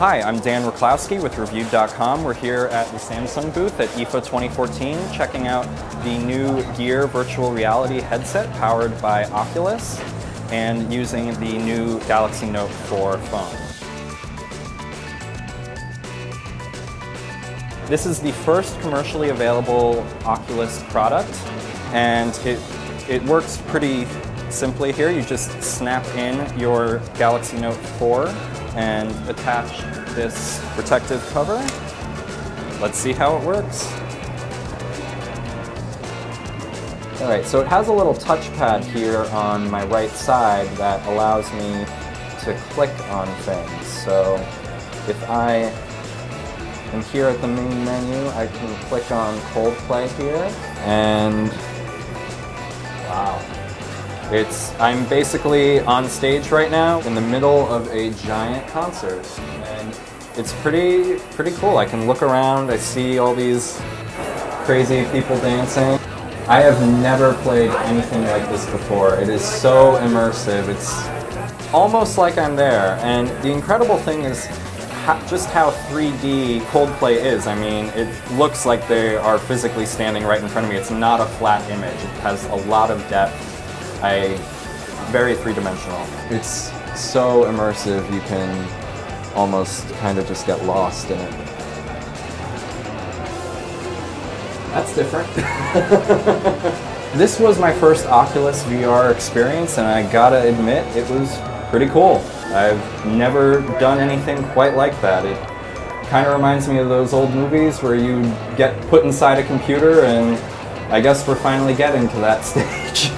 Hi, I'm Dan Ruklowski with Reviewed.com. We're here at the Samsung booth at IFA 2014 checking out the new Gear virtual reality headset powered by Oculus and using the new Galaxy Note 4 phone. This is the first commercially available Oculus product and it, it works pretty simply here. You just snap in your Galaxy Note 4 and attach this protective cover. Let's see how it works. All right, so it has a little touchpad here on my right side that allows me to click on things. So if I am here at the main menu, I can click on Coldplay here and it's, I'm basically on stage right now in the middle of a giant concert and it's pretty, pretty cool. I can look around, I see all these crazy people dancing. I have never played anything like this before. It is so immersive. It's almost like I'm there. And the incredible thing is just how 3D Coldplay is. I mean, it looks like they are physically standing right in front of me. It's not a flat image. It has a lot of depth I very three-dimensional. It's so immersive you can almost kind of just get lost in it. That's different. this was my first Oculus VR experience and I gotta admit it was pretty cool. I've never done anything quite like that. It kind of reminds me of those old movies where you get put inside a computer and I guess we're finally getting to that stage.